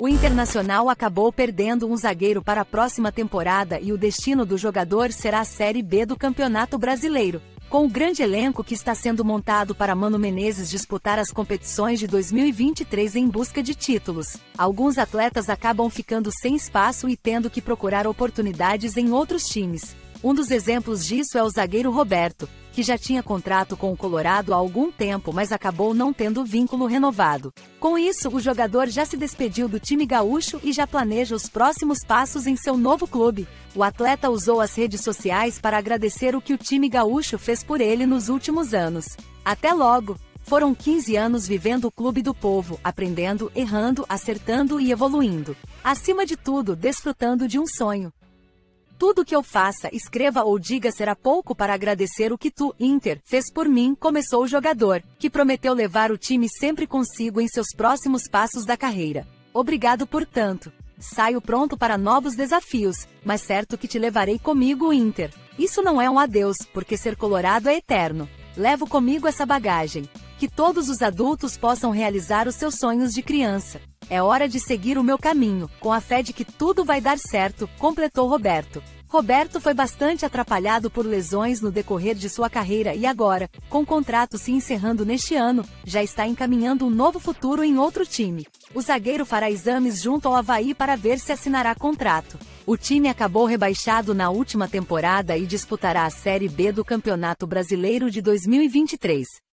O Internacional acabou perdendo um zagueiro para a próxima temporada e o destino do jogador será a Série B do Campeonato Brasileiro. Com o grande elenco que está sendo montado para Mano Menezes disputar as competições de 2023 em busca de títulos, alguns atletas acabam ficando sem espaço e tendo que procurar oportunidades em outros times. Um dos exemplos disso é o zagueiro Roberto, que já tinha contrato com o Colorado há algum tempo, mas acabou não tendo vínculo renovado. Com isso, o jogador já se despediu do time gaúcho e já planeja os próximos passos em seu novo clube. O atleta usou as redes sociais para agradecer o que o time gaúcho fez por ele nos últimos anos. Até logo! Foram 15 anos vivendo o clube do povo, aprendendo, errando, acertando e evoluindo. Acima de tudo, desfrutando de um sonho. Tudo que eu faça, escreva ou diga será pouco para agradecer o que tu, Inter, fez por mim, começou o jogador, que prometeu levar o time sempre consigo em seus próximos passos da carreira. Obrigado por tanto. Saio pronto para novos desafios, mas certo que te levarei comigo, Inter. Isso não é um adeus, porque ser colorado é eterno. Levo comigo essa bagagem. Que todos os adultos possam realizar os seus sonhos de criança. É hora de seguir o meu caminho, com a fé de que tudo vai dar certo, completou Roberto. Roberto foi bastante atrapalhado por lesões no decorrer de sua carreira e agora, com o contrato se encerrando neste ano, já está encaminhando um novo futuro em outro time. O zagueiro fará exames junto ao Havaí para ver se assinará contrato. O time acabou rebaixado na última temporada e disputará a Série B do Campeonato Brasileiro de 2023.